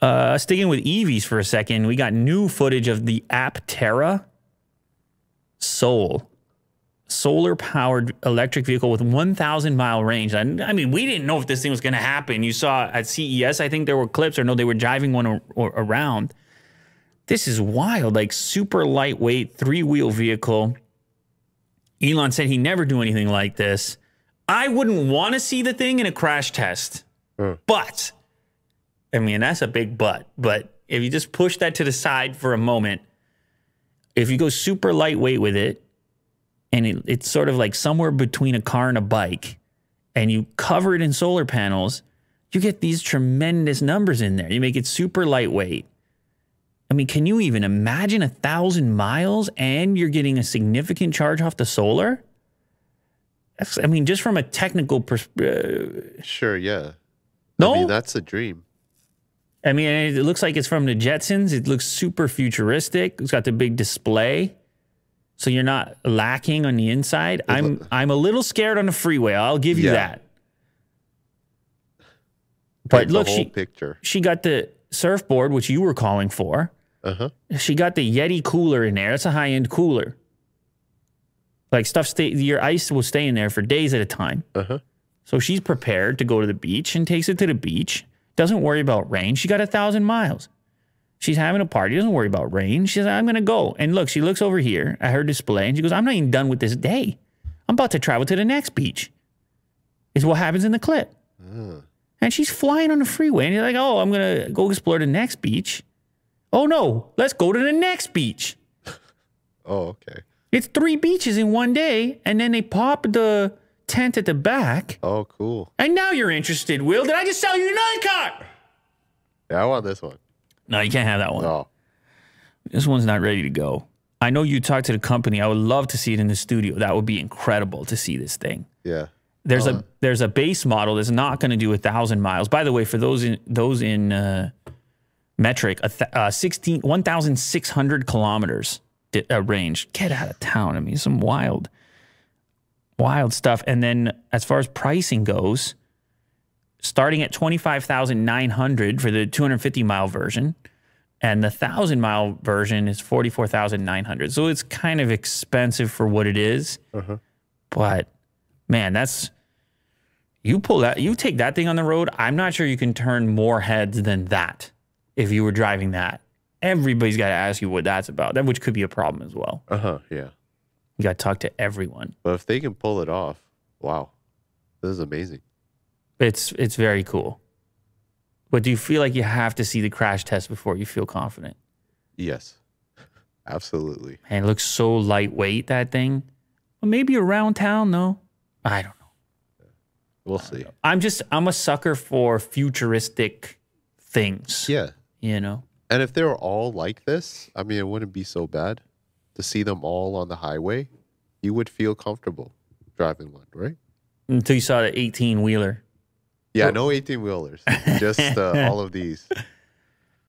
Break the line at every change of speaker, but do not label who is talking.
Uh, sticking with EVs for a second, we got new footage of the Aptera Soul, solar powered electric vehicle with 1,000 mile range. I, I, mean, we didn't know if this thing was going to happen. You saw at CES, I think there were clips, or no, they were driving one or, or around. This is wild, like super lightweight, three wheel vehicle. Elon said he never do anything like this. I wouldn't want to see the thing in a crash test,
Hmm.
but I mean, that's a big but. But if you just push that to the side for a moment, if you go super lightweight with it, and it, it's sort of like somewhere between a car and a bike, and you cover it in solar panels, you get these tremendous numbers in there. You make it super lightweight. I mean, can you even imagine a thousand miles and you're getting a significant charge off the solar? That's, I mean, just from a technical perspective.
Uh, sure, yeah.
No,
I mean, that's a dream.
I mean, it looks like it's from the Jetsons. It looks super futuristic. It's got the big display, so you're not lacking on the inside. I'm I'm a little scared on the freeway. I'll give you
Yeah.
that. But look, she
picture.
she got the surfboard, which you were calling for.
Uh huh.
She got the Yeti cooler in there. That's a high end cooler. Like stuff stay your ice will stay in there for days at a time.
Uh huh.
So she's prepared to go to the beach and takes it to the beach. Doesn't worry about rain. She got a thousand miles. She's having a party. Doesn't worry about rain. She says, I'm going to go. And look, she looks over here at her display and she goes, I'm not even done with this day. I'm about to travel to the next beach. Is what happens in the clip. And she's flying on the freeway. And you're like, oh, I'm going to go explore the next beach. Oh, no, let's go to the next beach.
Oh, okay.
It's three beaches in one day. And then they pop the tent at the back.
Oh, cool.
And now you're interested, Will. Did I just sell you another car?
Yeah, I want this one.
No, you can't have that one.
Oh,
This one's not ready to go. I know you talked to the company. I would love to see it in the studio. That would be incredible to see this thing.
yeah.
There's a there's a base model that's not going to do a thousand miles. By the way, for those in those in uh, metric, a th- uh, 16 1,600 kilometers di- uh, range. Get out of town. I mean, some wild, wild stuff. And then as far as pricing goes, starting at twenty five thousand nine hundred for the two hundred fifty mile version, and the thousand mile version is forty four thousand nine hundred. So it's kind of expensive for what it is. But man, that's you pull that you take that thing on the road. I'm not sure you can turn more heads than that if you were driving that. Everybody's got to ask you what that's about. That which could be a problem as well.
Uh huh. Yeah.
You got to talk to everyone.
But if they can pull it off, wow, this is amazing.
It's it's very cool. But do you feel like you have to see the crash test before you feel confident?
Yes, absolutely.
And it looks so lightweight that thing. Well, maybe around town though. I don't know.
We'll see.
I'm just I'm a sucker for futuristic things.
Yeah.
You know.
And if they were all like this, I mean, it wouldn't be so bad to see them all on the highway. You would feel comfortable driving one, right?
Until you saw the 18 wheeler.
Yeah, no 18 wheelers, just uh, all of these.